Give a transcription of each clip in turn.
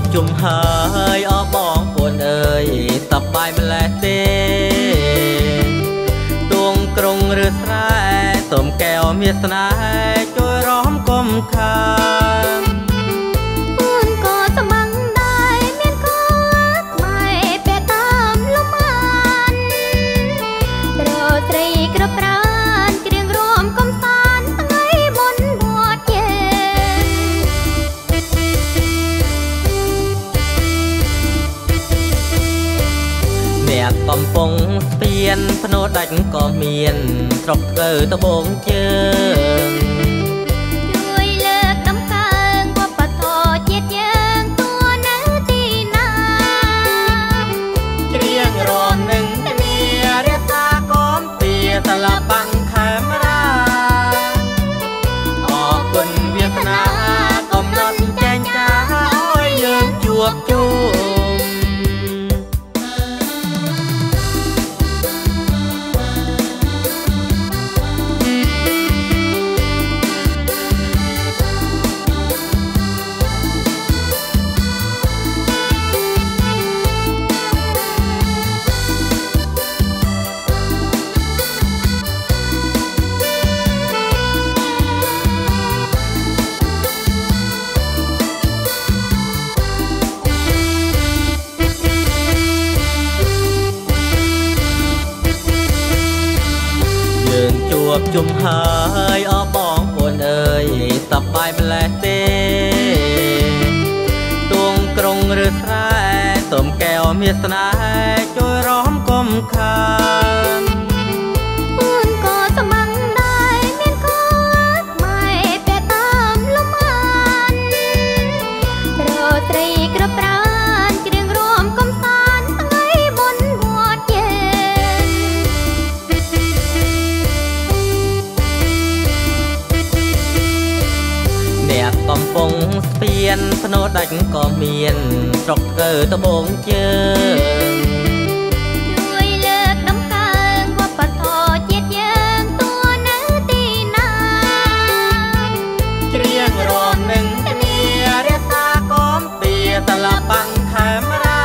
បជុំហើយអស់បងប្អូនអើយសប្បាយម្លេះទេទួងក្រុងឬស្រែសុំកែវមានស្នេហ៍ជួយរំកុំខាន កកំពុងស្ពានភ្នោដាច់ក៏មានស្រុកធ្វើតបងជើងជួយលើកដំកើងវប្បធម៌ជាតិយើងទួនៅទីណាច្រៀងរំនឹងគ្នារក្សាកុំពីតលបាំងខេមរាអរគុណវាសនាកំណត់ចែងចាឲ្យយើងជួបជុំ ជួបជុំហើយអបងប្អូនអើយសប្បាយម្លេះទេទួងក្រុងឬស្រែសុំកែវមានស្នេហ៍ជួយរំកុំខា នភ្នោដាច់ក៏មានស្រុកកើតបងជើងជួយលើកដំកើងវប្បធម៌ជាតិយើងទួនៅទីណាច្រៀងរំនឹងគ្នារក្សាកុំពីតលបាំងខេមរា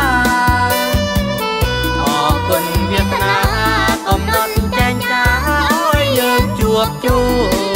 អរគុណវាសនាកំណត់ចែងចាឲ្យយើងជួបជុំ